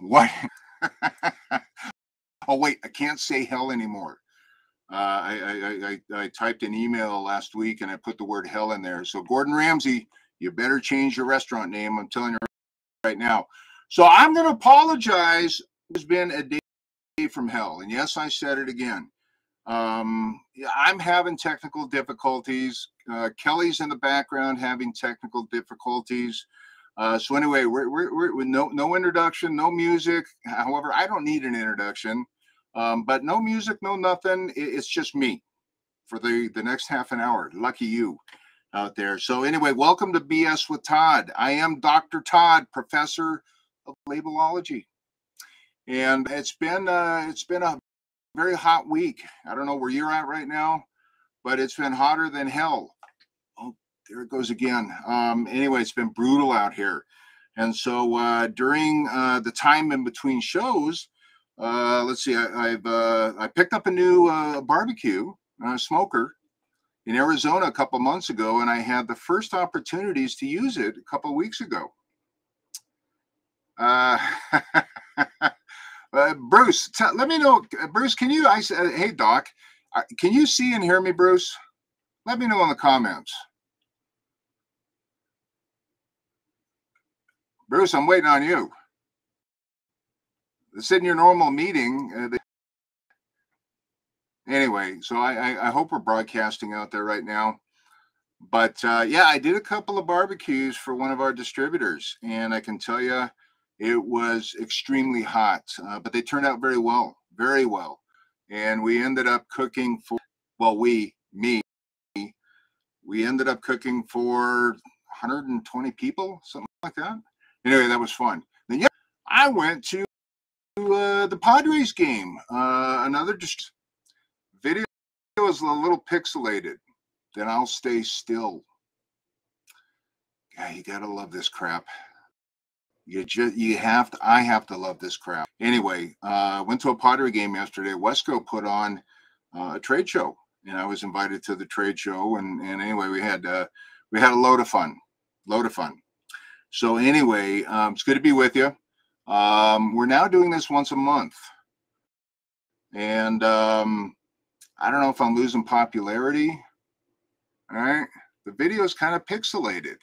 What? oh wait, I can't say hell anymore. Uh, I, I, I, I typed an email last week and I put the word hell in there. So Gordon Ramsay, you better change your restaurant name. I'm telling you right now. So I'm going to apologize. It's been a day from hell, and yes, I said it again. Um, I'm having technical difficulties. Uh, Kelly's in the background having technical difficulties. Uh, so anyway, we're, we're, we're with no no introduction, no music. However, I don't need an introduction, um, but no music, no nothing. It, it's just me for the the next half an hour. Lucky you out there. So anyway, welcome to BS with Todd. I am Dr. Todd, professor of labelology, and it's been uh, it's been a very hot week. I don't know where you're at right now, but it's been hotter than hell. There it goes again. Um, anyway, it's been brutal out here. And so uh, during uh, the time in between shows, uh, let's see, I, have uh, I picked up a new uh, barbecue uh, smoker in Arizona a couple months ago, and I had the first opportunities to use it a couple weeks ago. Bruce, let me know. Bruce, can you? I said, hey Doc, can you see and hear me, Bruce? Let me know in the comments. Bruce, I'm waiting on you. Sit in your normal meeting. Uh, they... Anyway, so I, I, I, hope we're broadcasting out there right now. But uh, yeah, I did a couple of barbecues for one of our distributors, and I can tell you it was extremely hot, uh, but they turned out very well, very well. And we ended up cooking for, well, we, me, we ended up cooking for 120 people, something like that. Anyway, that was fun. Then, yeah, I went to uh, the Padres game. Uh, another just video is a little pixelated. Then I'll stay still. Yeah, you gotta love this crap. You just you have to. I have to love this crap. Anyway, uh, went to a Padre game yesterday. Wesco put on uh, a trade show, and I was invited to the trade show. And and anyway, we had uh, we had a load of fun, load of fun. So anyway, um, it's good to be with you. Um, we're now doing this once a month, and um, I don't know if I'm losing popularity. All right, the video is kind of pixelated.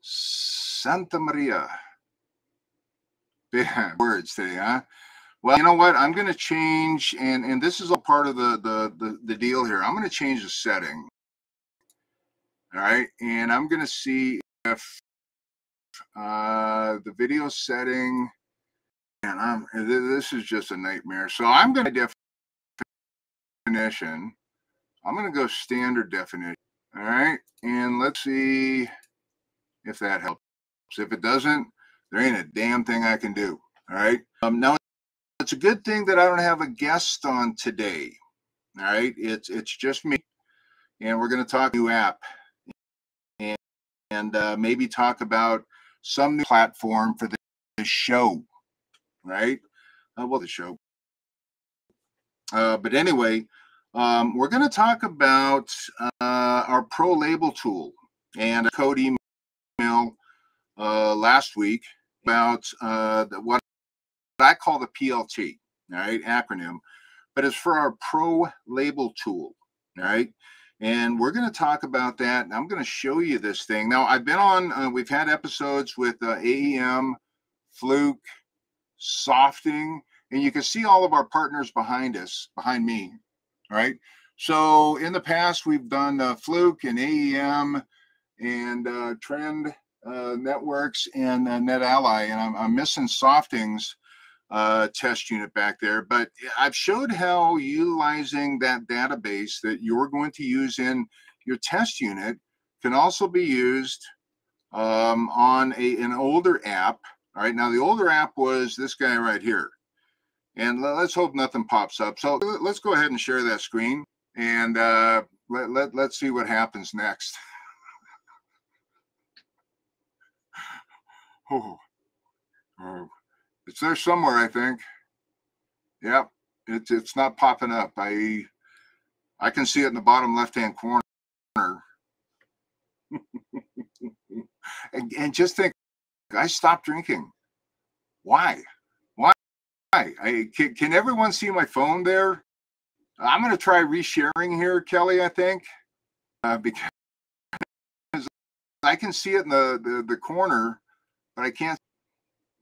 Santa Maria. Big words today, huh? Well, you know what? I'm going to change, and and this is a part of the the the, the deal here. I'm going to change the setting. All right, and I'm going to see if uh, the video setting. And I'm this is just a nightmare. So I'm going to definition. I'm going to go standard definition. All right, and let's see if that helps. If it doesn't, there ain't a damn thing I can do. All right. Um, now it's a good thing that I don't have a guest on today. All right. It's it's just me, and we're going to talk new app, and and uh, maybe talk about some new platform for the, the show. Right. Uh, well, the show. Uh, but anyway, um, we're going to talk about uh, our pro label tool and a code email uh, last week about uh, the, what I call the PLT, right, acronym, but it's for our Pro Label tool, right. And we're going to talk about that. I'm going to show you this thing. Now, I've been on, uh, we've had episodes with uh, AEM, Fluke, Softing, and you can see all of our partners behind us, behind me, right? So in the past, we've done uh, Fluke and AEM and uh, Trend uh, networks and uh, NetAlly, and I'm, I'm missing Softing's uh, test unit back there. But I've showed how utilizing that database that you're going to use in your test unit can also be used um, on a, an older app. All right, now the older app was this guy right here. And let's hope nothing pops up. So let's go ahead and share that screen and uh, let, let, let's see what happens next. Oh, oh, it's there somewhere, I think. Yep, it's it's not popping up. I I can see it in the bottom left-hand corner. and, and just think, I stopped drinking. Why? Why? I, can, can everyone see my phone there? I'm going to try resharing here, Kelly, I think, uh, because I can see it in the, the, the corner, but I can't.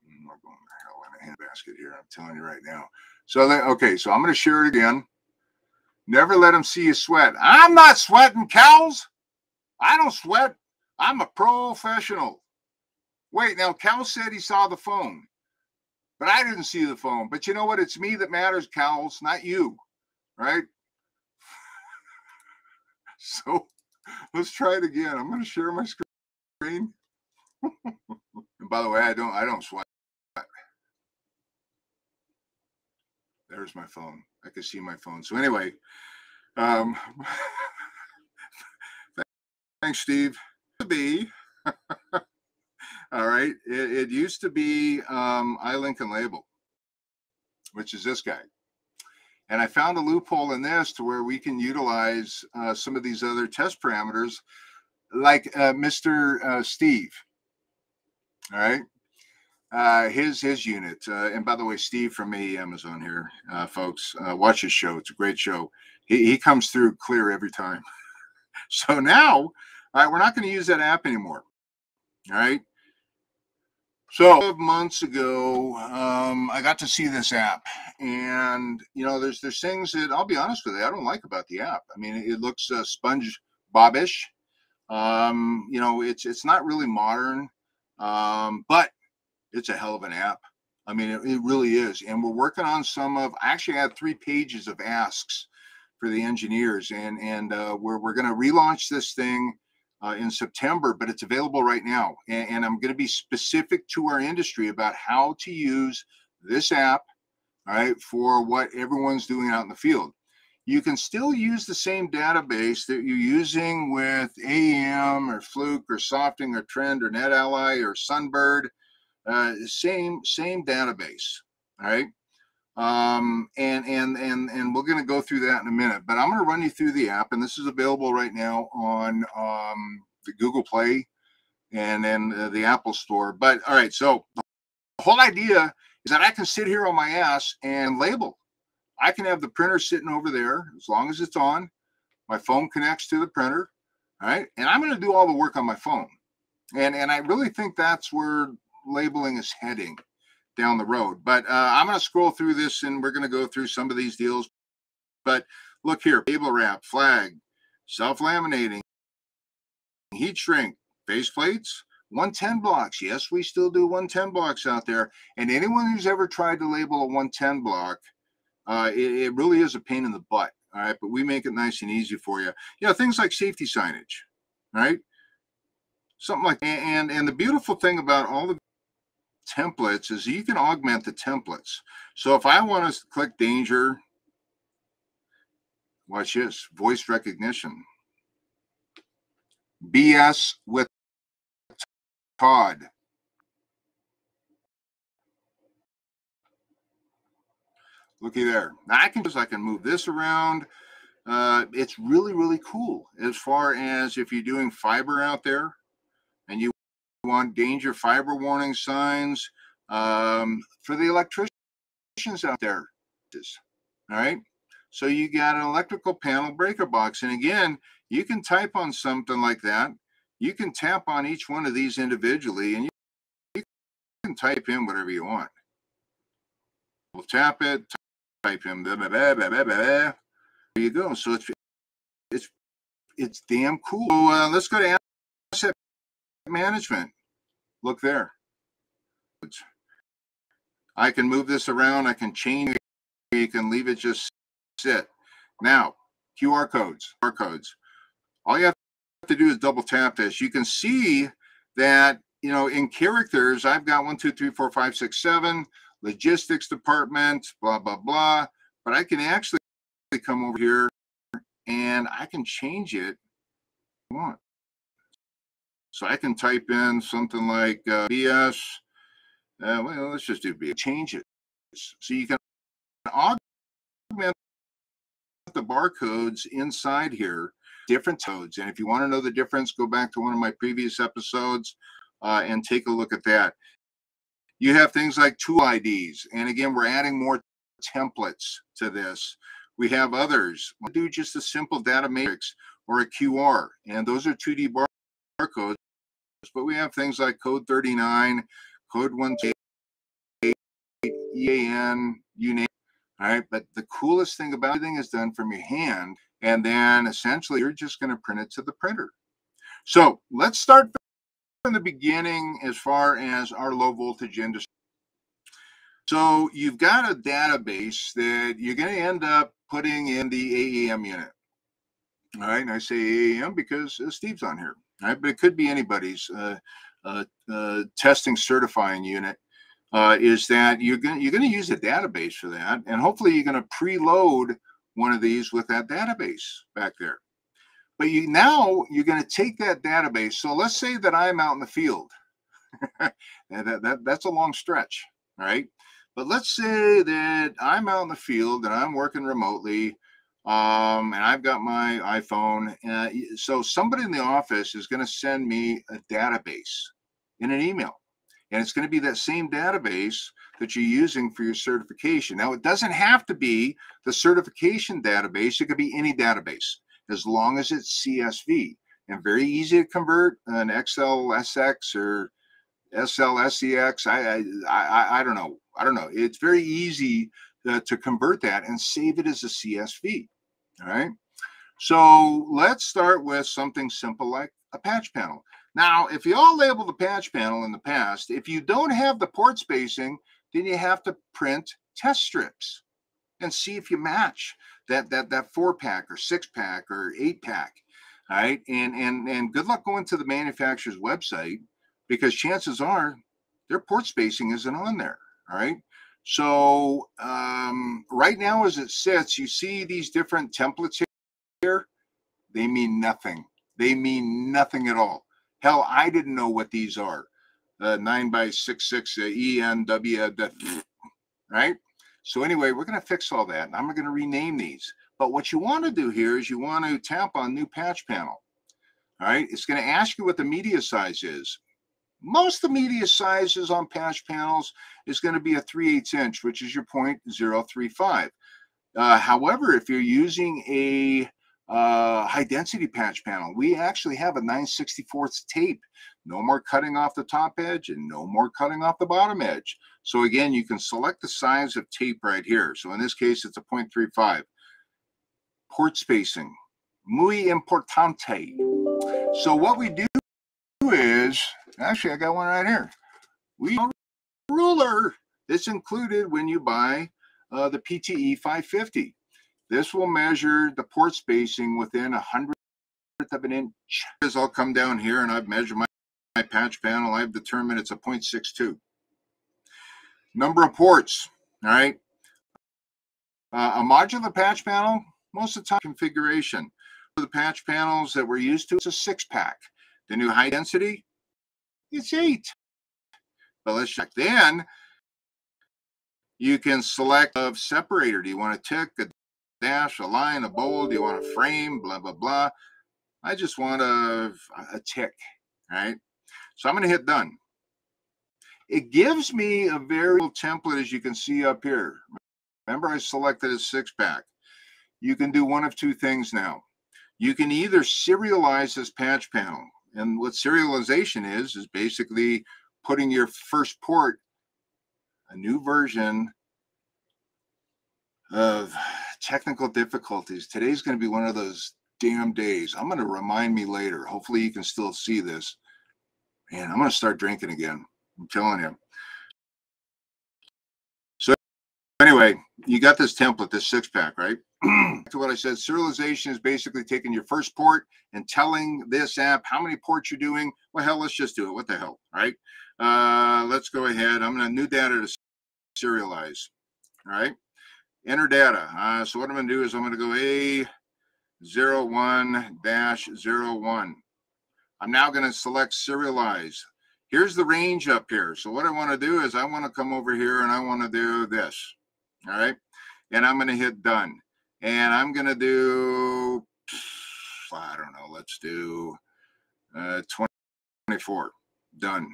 I'm going to hell in a handbasket here. I'm telling you right now. So, then, okay, so I'm going to share it again. Never let them see you sweat. I'm not sweating, Cowles. I don't sweat. I'm a professional. Wait, now Cal said he saw the phone, but I didn't see the phone. But you know what? It's me that matters, Cowles, not you. Right? so let's try it again. I'm going to share my screen. and by the way, I don't I don't sweat. There's my phone. I can see my phone. So anyway, um, thanks, Steve. To be. All right. It, it, used to be um, iLink&Label, which is this guy. And I found a loophole in this to where we can utilize uh, some of these other test parameters, like uh, Mr. Uh, Steve. All right. Uh, his his unit. Uh, and by the way, Steve from AEM is on here, uh, folks. Uh, watch his show. It's a great show. He, he comes through clear every time. so now, right, we're not going to use that app anymore. All right. So months ago, um, I got to see this app, and you know, there's there's things that I'll be honest with you, I don't like about the app. I mean, it, looks uh, sponge bobbish. Um, you know, it's it's not really modern, um, but it's a hell of an app. I mean, it, it really is. And we're working on some of. I actually had three pages of asks for the engineers, and and uh, we're we're going to relaunch this thing uh, in September, but it's available right now. And, and I'm going to be specific to our industry about how to use this app, all right, for what everyone's doing out in the field. You can still use the same database that you're using with AEM or Fluke or Softing or Trend or NetAlly or Sunbird. Uh, same same database, all right. Um, and and and and we're going to go through that in a minute. But I'm going to run you through the app, and this is available right now on um, the Google Play and then uh, the Apple Store. But all right, so the whole idea is that I can sit here on my ass and label. I can have the printer sitting over there as long as it's on. My phone connects to the printer, all right, and I'm going to do all the work on my phone. And and I really think that's where labeling is heading down the road. But uh, I'm going to scroll through this and we're going to go through some of these deals. But look here, label wrap, flag, self-laminating, heat shrink, face plates, 110 blocks. Yes, we still do 110 blocks out there. And anyone who's ever tried to label a 110 block, uh, it, it really is a pain in the butt. All right, but we make it nice and easy for you. You know, things like safety signage, right? Something like and and the beautiful thing about all the templates is you can augment the templates. So if I want to click danger, watch this, voice recognition. BS with Todd. Looky there. Now I can just I can move this around. Uh, it's really really cool as far as if you're doing fiber out there want danger fiber warning signs um, for the electricians out there. All right. So you got an electrical panel breaker box. And again, you can type on something like that. You can tap on each one of these individually and you, you can type in whatever you want. We'll tap it, type in blah, blah, blah, blah, blah, blah. There you go. So it's it's it's damn cool. So, uh, let's go to asset management. Look there. I can move this around. I can change it. You can leave it just sit. Now, QR codes, QR codes. All you have to do is double tap this. You can see that, you know, in characters, I've got one, two, three, four, five, six, seven, logistics department, blah, blah, blah. But I can actually come over here and I can change it want. So I can type in something like uh, BS. Uh, well, let's just do BS. Change it. So you can augment the barcodes inside here, different codes. And if you want to know the difference, go back to one of my previous episodes uh, and take a look at that. You have things like tool IDs. And again, we're adding more templates to this. We have others. We'll do just a simple data matrix or a QR. And those are 2D barcodes. But we have things like code 39, code 128, EAN, you name it. All right. But the coolest thing about everything is done from your hand. And then essentially you're just going to print it to the printer. So let's start from the beginning as far as our low voltage industry. So you've got a database that you're going to end up putting in the AEM unit. All right, and I say AEM because uh, Steve's on here. Right, but it could be anybody's uh, uh, uh testing certifying unit. Is that you're going you're going to use a database for that, and hopefully you're going to preload one of these with that database back there. But you now you're going to take that database. So let's say that I'm out in the field. that, that, that's a long stretch, right? But let's say that I'm out in the field and I'm working remotely um, and I've got my iPhone. Uh, so somebody in the office is going to send me a database in an email. And it's going to be that same database that you're using for your certification. Now, it doesn't have to be the certification database, it could be any database as long as it's CSV and very easy to convert an XLSX or SLSEX. I, I, I, don't know. I don't know. It's very easy uh, to convert that and save it as a CSV. All right. So let's start with something simple like a patch panel. Now, if you all label the patch panel in the past, if you don't have the port spacing, then you have to print test strips and see if you match that that that four pack or six pack or eight pack. All right. And and and good luck going to the manufacturer's website because chances are their port spacing isn't on there. All right. So um, right now, as it sits, you see these different templates here. They mean nothing. They mean nothing at all. Hell, I didn't know what these are. Uh, nine by six six uh, ENW, right? So anyway, we're going to fix all that. I'm going to rename these. But what you want to do here is you want to tap on new patch panel. All right. It's going to ask you what the media size is. Most of the media sizes on patch panels is going to be a 3 8 inch, which is your 0.035. Uh, however, if you're using a uh, high density patch panel, we actually have a 9 64th tape. No more cutting off the top edge and no more cutting off the bottom edge. So again, you can select the size of tape right here. So in this case, it's a 0.35. Port spacing, muy importante. So what we do is, actually I got one right here. We ruler. This included when you buy uh, the PTE 550. This will measure the port spacing within a hundredth of an inch. As I'll come down here and I've measured my, my patch panel, I've determined it's a 0.62. Number of ports, all right. Uh, a modular patch panel, most of the time configuration. For the patch panels that we're used to, it's a six pack. The new high density, it's eight. But let's check. Then you can select a separator. Do you want a tick, a dash, a line, a bold? Do you want a frame? Blah, blah, blah. I just want a, a tick, right? So I'm going to hit done. It gives me a variable template, as you can see up here. Remember, I selected a six pack. You can do one of two things now. You can either serialize this patch panel. And what serialization is, is basically putting your first port, a new version of technical difficulties. Today's going to be one of those damn days. I'm going to remind me later. Hopefully, you can still see this. Man, I'm going to start drinking again. I'm telling you. So, anyway, you got this template, this six pack, right? to what I said, serialization is basically taking your first port and telling this app how many ports you're doing. Well, hell, let's just do it. What the hell, right? Uh, let's go ahead. I'm going to new data to serialize. Right. Enter data. Uh, so what I'm going to do is I'm going to go A01-01. I'm now going to select serialize. Here's the range up here. So what I want to do is I want to come over here and I want to do this. All right. And I'm going to hit done. And I'm going to do, I don't know, let's do uh, 24. Done.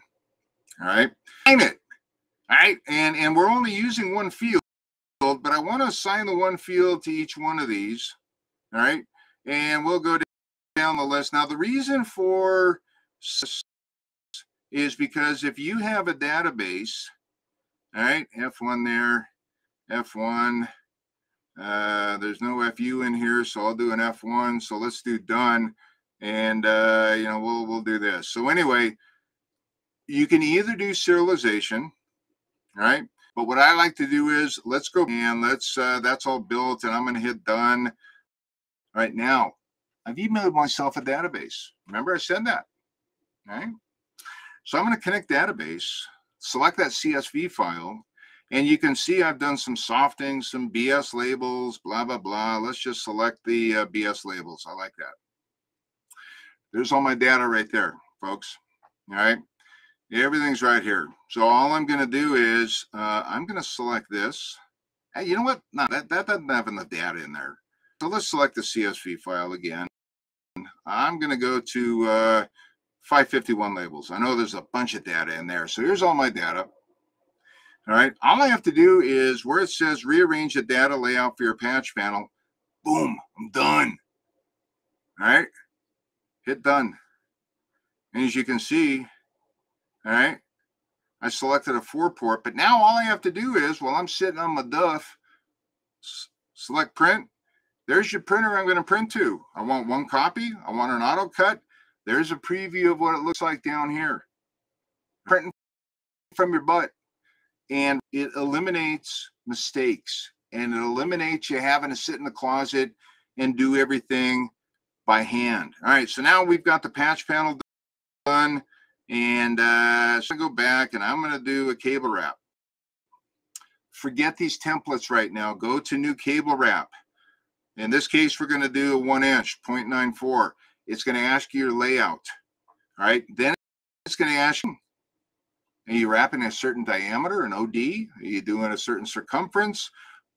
All right. Name it. All right, and, and we're only using one field, but I want to assign the one field to each one of these. All right, and we'll go down the list. Now, the reason for is because if you have a database, all right, F1 there, F1, uh, there's no FU in here, so I'll do an F1. So let's do done. And, uh, you know, we'll, we'll do this. So anyway, you can either do serialization, right? But what I like to do is let's go and let's, uh, that's all built and I'm going to hit done. All right now, I've emailed myself a database. Remember I said that, right? So I'm going to connect database, select that CSV file, and you can see I've done some softing, some BS labels, blah, blah, blah. Let's just select the uh, BS labels. I like that. There's all my data right there, folks. All right. Everything's right here. So all I'm going to do is uh, I'm going to select this. Hey, you know what? No, that, that doesn't have enough data in there. So let's select the CSV file again. I'm going to go to uh, 551 labels. I know there's a bunch of data in there. So here's all my data. All right. All I have to do is where it says rearrange the data layout for your patch panel. Boom. I'm done. All right. Hit done. And as you can see, all right, I selected a four port, but now all I have to do is while I'm sitting on my duff, select print. There's your printer I'm going to print to. I want one copy. I want an auto cut. There's a preview of what it looks like down here. Printing from your butt. And it eliminates mistakes and it eliminates you having to sit in the closet and do everything by hand. All right, so now we've got the patch panel done. And uh, so I go back and I'm going to do a cable wrap. Forget these templates right now. Go to new cable wrap. In this case, we're going to do a one inch, 0.94. It's going to ask you your layout. All right. Then it's going to ask you, are you wrapping a certain diameter, an OD? Are you doing a certain circumference?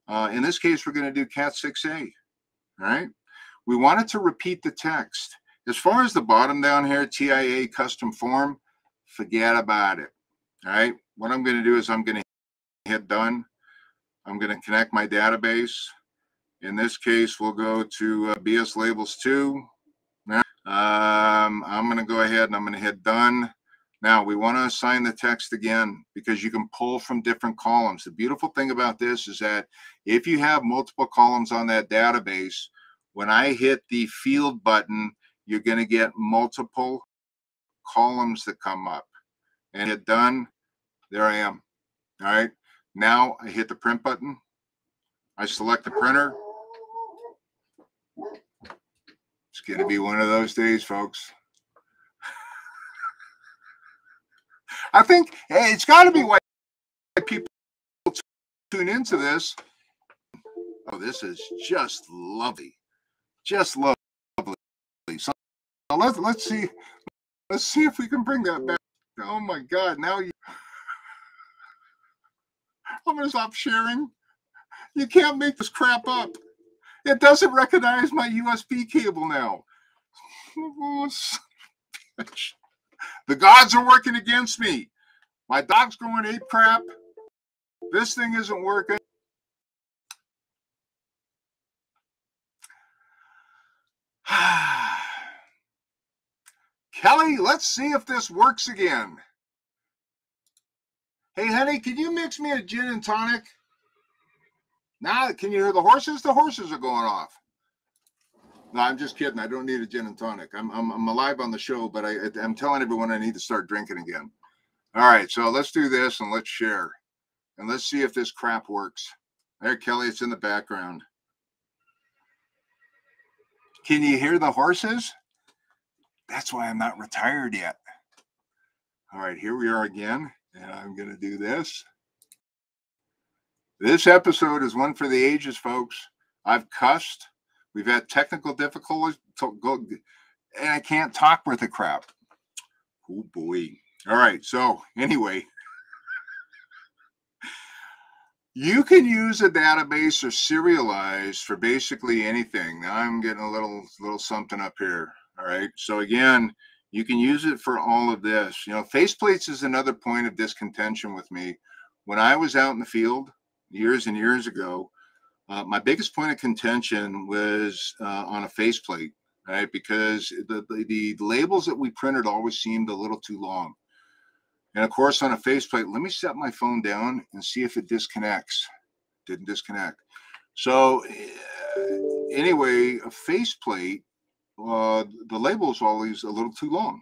Uh, in this case, we're going to do Cat 6A. All right. We wanted to repeat the text. As far as the bottom down here, TIA custom form, forget about it. All right. What I'm going to do is I'm going to hit done. I'm going to connect my database. In this case, we'll go to uh, BS Labels 2. Now, um, I'm going to go ahead and I'm going to hit done. Now, we want to assign the text again because you can pull from different columns. The beautiful thing about this is that if you have multiple columns on that database, when I hit the field button, you're going to get multiple columns that come up. And hit done. There I am. All right. Now I hit the print button. I select the printer. It's going to be one of those days, folks. I think it's got to be why people tune into this. Oh, this is just lovely, just lovely. So let's let's see, let's see if we can bring that back. Oh my God! Now you, I'm gonna stop sharing. You can't make this crap up. It doesn't recognize my USB cable now. Oh, the gods are working against me. My dog's going ape crap. This thing isn't working. Kelly, let's see if this works again. Hey, honey, can you mix me a gin and tonic? Now, can you hear the horses? The horses are going off. No, I'm just kidding. I don't need a gin and tonic. I'm, I'm, I'm alive on the show, but I, I'm telling everyone I need to start drinking again. All right, so let's do this and let's share. And let's see if this crap works. There, Kelly, it's in the background. Can you hear the horses? That's why I'm not retired yet. All right, here we are again. And I'm going to do this. This episode is one for the ages, folks. I've cussed. We've had technical difficulties, and I can't talk worth a crap. Oh boy. All right. So anyway, you can use a database or serialize for basically anything. Now I'm getting a little little something up here. All right. So again, you can use it for all of this. You know, faceplates is another point of discontention with me when I was out in the field years and years ago, uh, my biggest point of contention was uh, on a faceplate, right? Because the, the, the labels that we printed always seemed a little too long. And of course, on a faceplate, let me set my phone down and see if it disconnects. Didn't disconnect. So uh, anyway, a faceplate, uh, the label is always a little too long.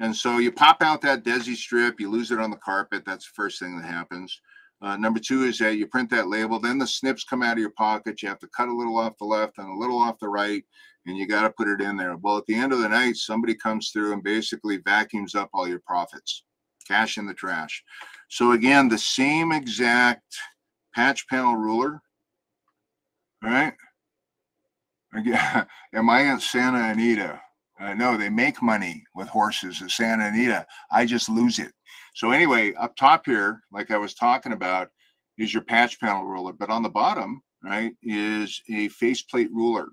And so you pop out that Desi strip, you lose it on the carpet. That's the first thing that happens. Uh, number two is that you print that label, then the snips come out of your pocket. You have to cut a little off the left and a little off the right, and you got to put it in there. Well, at the end of the night, somebody comes through and basically vacuums up all your profits, cash in the trash. So again, the same exact patch panel ruler, all right? Again, am I at Santa Anita? Uh, no, they make money with horses at Santa Anita. I just lose it. So anyway, up top here, like I was talking about, is your patch panel ruler. But on the bottom, right, is a faceplate ruler.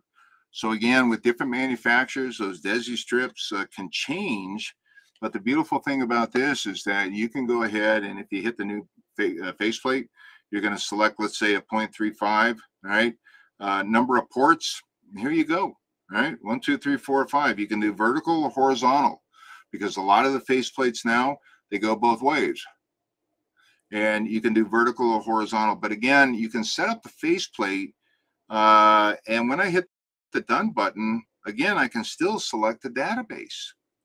So again, with different manufacturers, those Desi strips uh, can change. But the beautiful thing about this is that you can go ahead and if you hit the new fa uh, faceplate, you're going to select, let's say, a 0.35, right? Uh, number of ports, here you go right? One, two, three, four, five. You can do vertical or horizontal because a lot of the face plates now, they go both ways. And you can do vertical or horizontal. But again, you can set up the face plate. Uh, and when I hit the done button, again, I can still select the database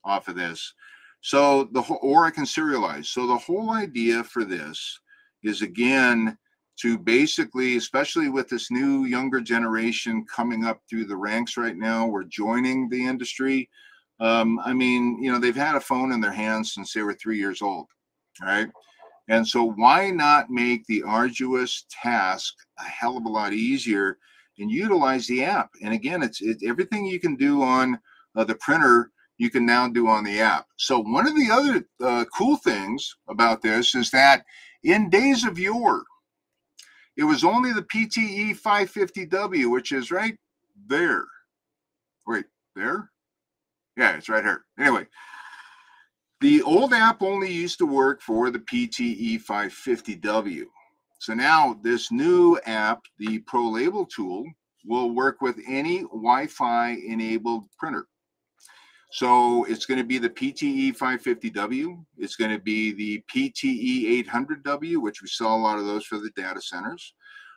off of this. So the or I can serialize. So the whole idea for this is again, to basically, especially with this new younger generation coming up through the ranks right now, we're joining the industry. Um, I mean, you know, they've had a phone in their hands since they were three years old, right? And so, why not make the arduous task a hell of a lot easier and utilize the app? And again, it's, it's everything you can do on uh, the printer, you can now do on the app. So, one of the other uh, cool things about this is that in days of yore, it was only the PTE 550W, which is right there. Wait, there? Yeah, it's right here. Anyway, the old app only used to work for the PTE 550W. So now this new app, the Pro Label tool, will work with any Wi-Fi enabled printer. So it's going to be the PTE 550W. It's going to be the PTE 800W, which we sell a lot of those for the data centers.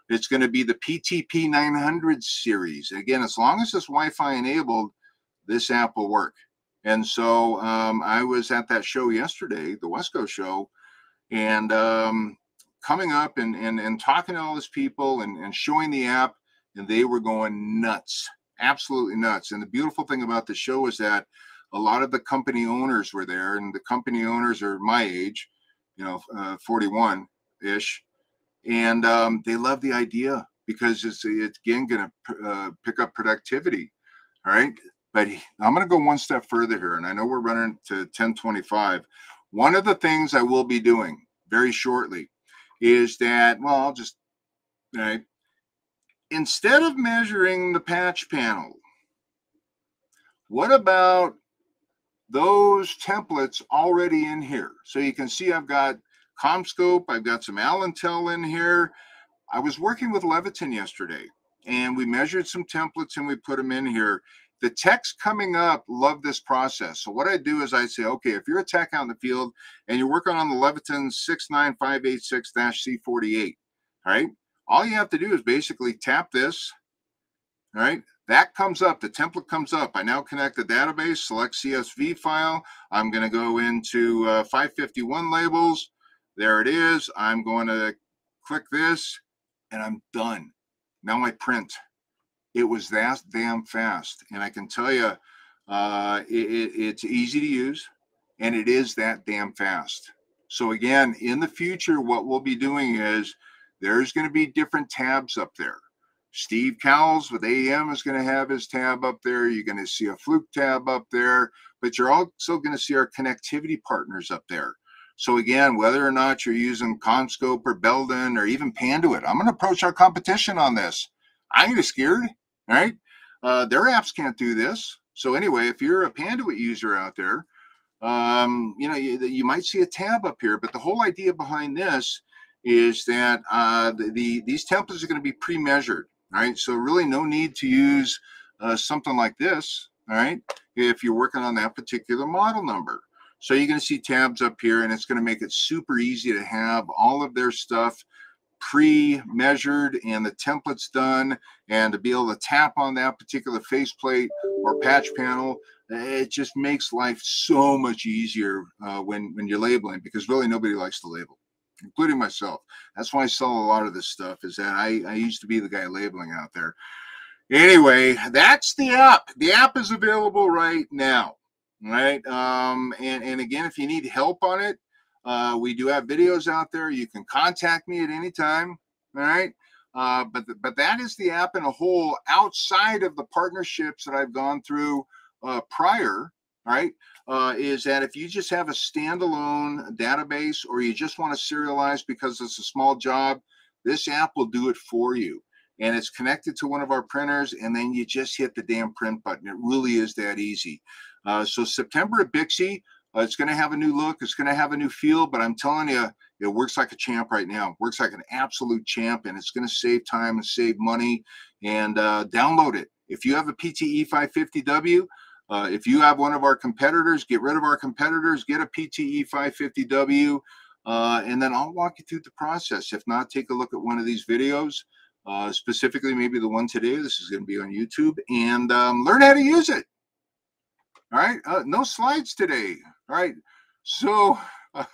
It's going to be the PTP 900 series. Again, as long as it's Wi-Fi enabled, this app will work. And so um, I was at that show yesterday, the Wesco show, and um, coming up and, and, and talking to all these people and, and showing the app, and they were going nuts absolutely nuts. And the beautiful thing about the show is that a lot of the company owners were there, and the company owners are my age, you know, uh, 41 ish, and um, they love the idea because it's, it's again going to uh, pick up productivity. All right. But I'm going to go one step further here, and I know we're running to 1025. One of the things I will be doing very shortly is that, well, I'll just, right, instead of measuring the patch panel, what about those templates already in here? So you can see I've got CommScope, I've got some Allen Tel in here. I was working with Leviton yesterday and we measured some templates and we put them in here. The techs coming up love this process. So what I do is I say, okay, if you're a tech out in the field and you're working on the Leviton 69586-C48, all right, all you have to do is basically tap this, all right? That comes up, the template comes up. I now connect the database, select CSV file. I'm gonna go into uh, 551 labels. There it is. I'm going to click this and I'm done. Now I print. It was that damn fast. And I can tell you, uh, it, it's easy to use and it is that damn fast. So again, in the future, what we'll be doing is there's going to be different tabs up there. Steve Cowles with AEM is going to have his tab up there. You're going to see a Fluke tab up there, but you're also going to see our connectivity partners up there. So again, whether or not you're using CommScope or Belden or even Panduit, I'm going to approach our competition on this. I ain't scared, right? Uh, their apps can't do this. So anyway, if you're a Panduit user out there, um, you know, you, you might see a tab up here, but the whole idea behind this is that uh, the, the, these templates are going to be pre-measured. Right, so really no need to use uh, something like this. Right, if you're working on that particular model number. So you're going to see tabs up here, and it's going to make it super easy to have all of their stuff pre-measured and the templates done and to be able to tap on that particular faceplate or patch panel it just makes life so much easier uh, when when you're labeling because really nobody likes to label including myself. That's why i sell a lot of this stuff is that i i used to be the guy labeling out there. Anyway that's the app. The app is available right now right? Um and and again if you need help on it uh, we do have videos out there. You can contact me at any time. All right. Uh, but but that is the app in a whole outside of the partnerships that I've gone through uh, prior. Right. Uh, is that if you just have a standalone database or you just want to serialize because it's a small job, this app will do it for you. And it's connected to one of our printers, and then you just hit the damn print button. It really is that easy. Uh, so September at BICSI, uh, it's going to have a new look. It's going to have a new feel, but I'm telling you, it works like a champ right now. It works like an absolute champ, and it's going to save time and save money. And uh, download it. If you have a PTE 550W, uh, if you have one of our competitors, get rid of our competitors, get a PTE 550W, uh, and then I'll walk you through the process. If not, take a look at one of these videos, uh, specifically maybe the one today. This is going to be on YouTube, and um, learn how to use it. All right, uh, no slides today. All right. So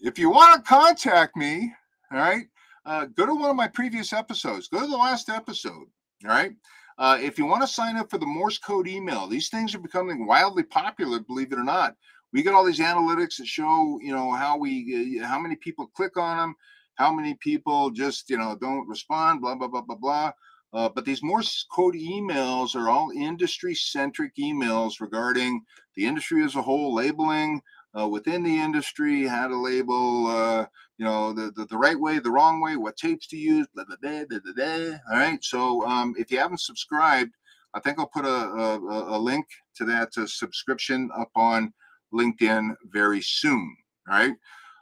if you want to contact me, all right, uh, go to one of my previous episodes. Go to the last episode. All right. Uh, if you want to sign up for the Morse code email, these things are becoming wildly popular, believe it or not. We get all these analytics that show, you know, how we, uh, how many people click on them, how many people just, you know, don't respond, blah, blah, blah, blah, blah. Uh, but these Morse code emails are all industry centric emails regarding the industry as a whole, labeling uh, within the industry, how to label, uh, you know, the, the, the, right way, the wrong way, what tapes to use, blah, blah, blah, blah, blah, All right. So um, if you haven't subscribed, I think I'll put a, a, a link to that uh, subscription up on LinkedIn very soon. All right.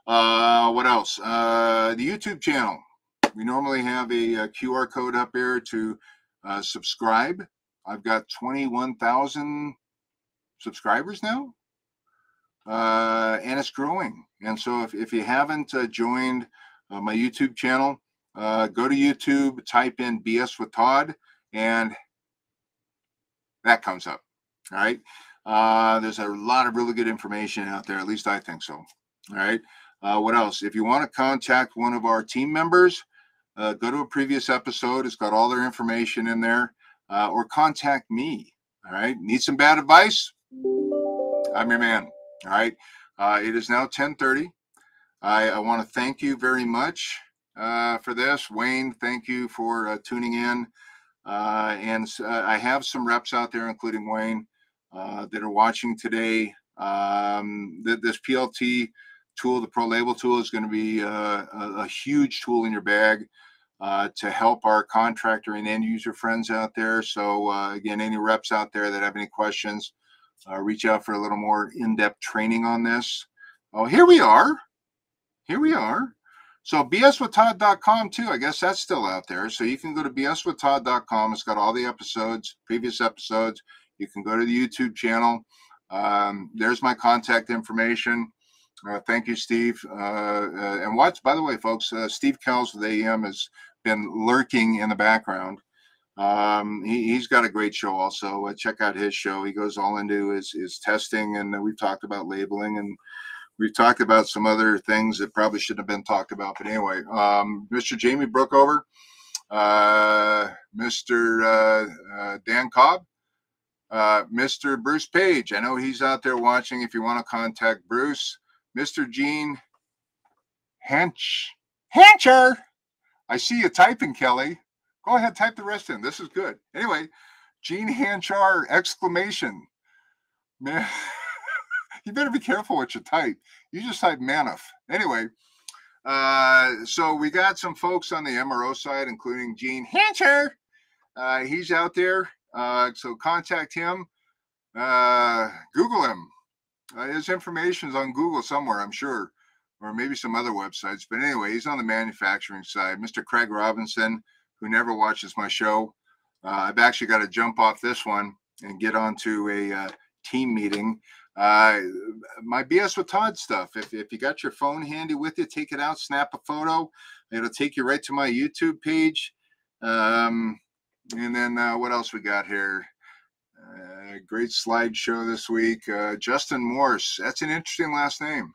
Uh, what else? Uh, the YouTube channel. We normally have a, a QR code up here to uh, subscribe. I've got 21,000 subscribers now, uh, and it's growing. And so if, if you haven't uh, joined uh, my YouTube channel, uh, go to YouTube, type in BS with Todd, and that comes up. All right. Uh, there's a lot of really good information out there. At least I think so. All right. Uh, what else? If you want to contact one of our team members, uh, go to a previous episode. It's got all their information in there, uh, or contact me. All right. Need some bad advice? I'm your man. All right. Uh, it is now 1030. I, I want to thank you very much uh, for this. Wayne, thank you for uh, tuning in. Uh, and I have some reps out there, including Wayne, that are watching today. Um, th- this PLT tool, the Pro Label tool, is going to be a, a, huge tool in your bag uh, to help our contractor and end user friends out there. So uh, again, any reps out there that have any questions, uh, reach out for a little more in-depth training on this. Oh, here we are. Here we are. So bswithtodd.com too. I guess that's still out there. So you can go to bswithtodd.com. It's got all the episodes, previous episodes. You can go to the YouTube channel. Um, there's my contact information. Uh, thank you, Steve. Uh, uh, and watch, by the way, folks, uh, Steve Kells with AEM has been lurking in the background. Um, he, has got a great show also. Uh, check out his show. He goes all into his, his testing, and we've talked about labeling and we've talked about some other things that probably shouldn't have been talked about. But anyway, um, Mr. Jamie Brookover, uh, Mr. Dan Cobb, Mr. Bruce Page. I know he's out there watching. If you want to contact Bruce, Mr. Gene Hench Hancher. I see you typing, Kelly. Go ahead, type the rest in. This is good. Anyway, Gene Hanchar exclamation. Man, you better be careful what you type. You just type Manif. Anyway, uh, so we got some folks on the MRO side, including Gene Hancher. Uh, he's out there. Uh, so contact him. Uh, Google him. Uh, his information's on Google somewhere, I'm sure, or maybe some other websites. But anyway, he's on the manufacturing side. Mr. Craig Robinson, who never watches my show. Uh, I've actually got to jump off this one and get onto a uh, team meeting. Uh, my BS with Todd stuff. If, if you got your phone handy with you, take it out, snap a photo. It'll take you right to my YouTube page. Um, and then uh, what else we got here? Uh, great slideshow this week. Uh, Justin Morse. That's an interesting last name.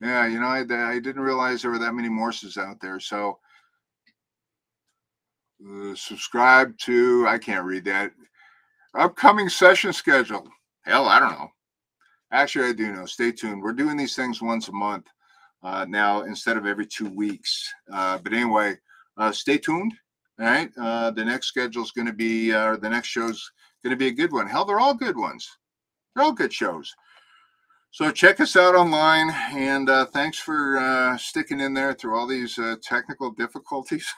Yeah, you know, I, I didn't realize there were that many Morses out there. So uh, subscribe to, I can't read that. Upcoming session schedule. Hell, I don't know. Actually, I do know. Stay tuned. We're doing these things once a month uh, now instead of every two weeks. Uh, but anyway, uh, stay tuned. All right. Uh, the next schedule is going to be, the next show's going to be a good one. Hell, they're all good ones. They're all good shows. So check us out online, and uh, thanks for uh, sticking in there through all these uh, technical difficulties.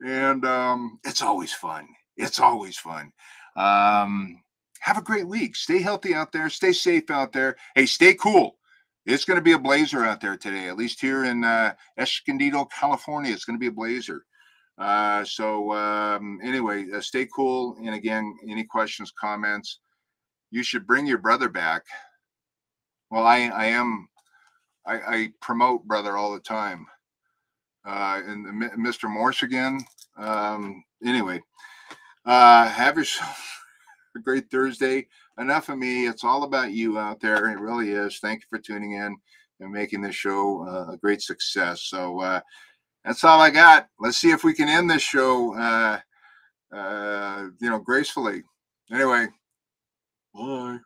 and um, it's always fun. It's always fun. Um, have a great week. Stay healthy out there. Stay safe out there. Hey, stay cool. It's going to be a blazer out there today, at least here in uh, Escondido, California. It's going to be a blazer. Uh, so um, anyway, uh, stay cool. And again, any questions, comments, you should bring your brother back. Well, I, I am, I, I promote brother all the time. Uh, and Mr. Morse again. Um, anyway, uh, have yourself a great Thursday. Enough of me. It's all about you out there. It really is. Thank you for tuning in and making this show uh, a great success. So uh, that's all I got. Let's see if we can end this show, uh, uh, you know, gracefully. Anyway, bye.